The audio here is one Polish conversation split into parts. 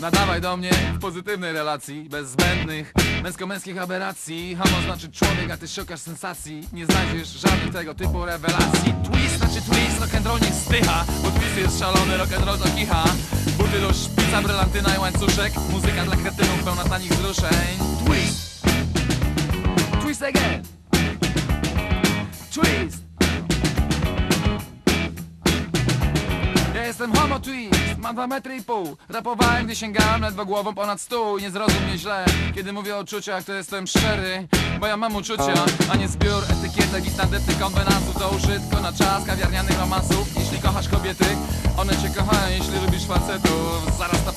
Podaj do mnie w pozytywnej relacji Bez zbędnych męsko-męskich aberracji. Homo znaczy człowiek, a ty szukasz sensacji. Nie znajdziesz żadnych tego typu rewelacji. Twist znaczy twist, rock'n'roll niech stycha Bo twist jest szalony, rock'n'roll to kicha. Buty do szpica, brylantyna i łańcuszek. Muzyka dla kretynów pełna tanich wzruszeń. Twist! Twist again! Twist mam dwa metry i pół. Rapowałem, gdy sięgałem ledwo głową ponad stół. Nie zrozum mnie źle, kiedy mówię o uczuciach To jestem szczery, bo ja mam uczucia A nie zbiór etykietek i tandetnych konwenansów To użytko na czas kawiarnianych romansów. Jeśli kochasz kobiety, one cię kochają. Jeśli lubisz facetów, zaraz to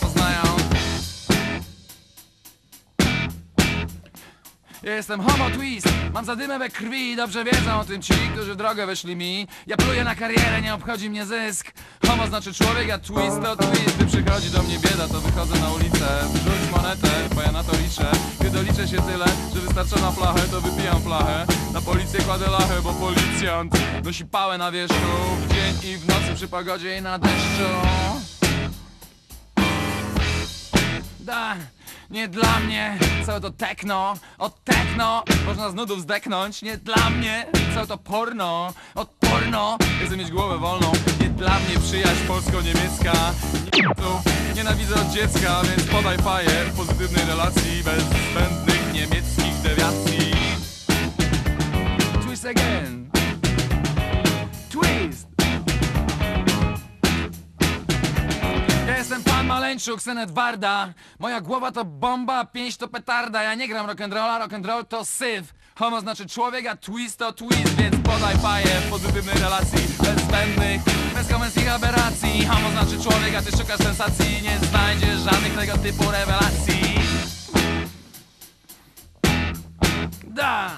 Jestem Homo Twist, mam zadymę we krwi Dobrze wiedzą o tym ci, którzy w drogę weszli mi. Ja pluję na karierę, nie obchodzi mnie zysk. Homo znaczy człowiek, a twist to twist. Gdy przychodzi do mnie bieda, to wychodzę na ulicę. Rzuć monetę, bo ja na to liczę. Gdy doliczę się tyle, że wystarczy na flachę To wypijam flachę, na policję kładę lachę Bo policjant nosi pałę na wierzchu. W dzień i w nocy, przy pogodzie i na deszczu. Da, nie dla mnie całe to techno, od techno Można z nudów zdeknąć, nie dla mnie całe to porno, od porno Chcę mieć głowę wolną, nie dla mnie przyjaźń polsko-niemiecka. Nie- Nienawidzę od dziecka, więc podaj faję w pozytywnej relacji Bez zbędnych niemieckich dewiacji. Twist again jestem pan Maleńczuk, syn Edwarda Moja głowa to bomba, pięść to petarda. Ja nie gram rock'n'rolla, rock'n'roll to syf. Homo znaczy człowiek, a twist to twist Więc podaj w pozytywnej relacji Bez zbędnych, męsko-męskich aberracji. Homo znaczy człowiek, a ty szukasz sensacji. Nie znajdziesz żadnych tego typu rewelacji. Da!